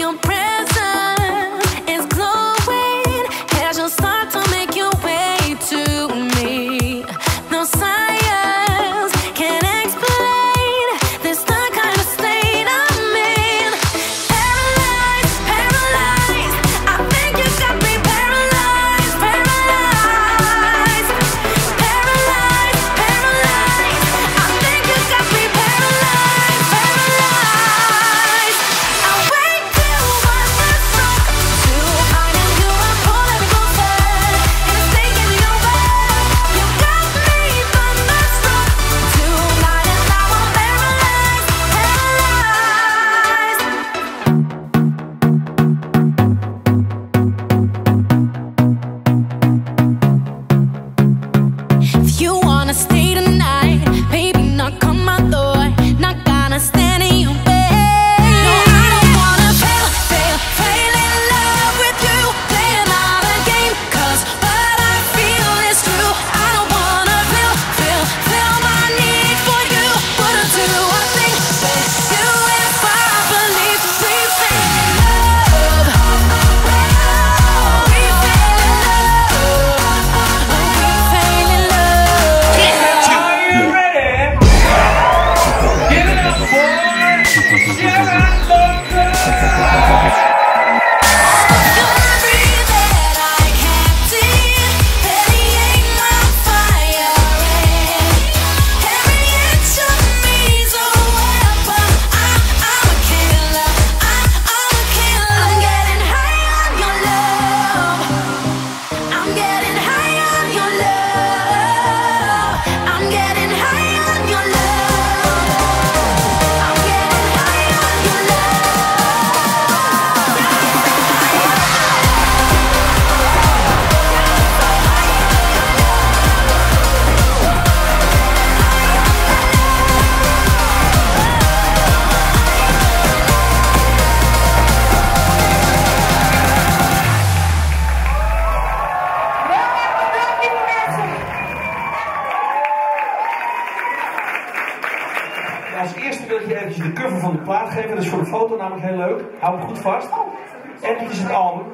your breath. wil je eventjes de cover van de plaat geven. Dat is voor de foto namelijk heel leuk. Hou hem goed vast. En dit is het album.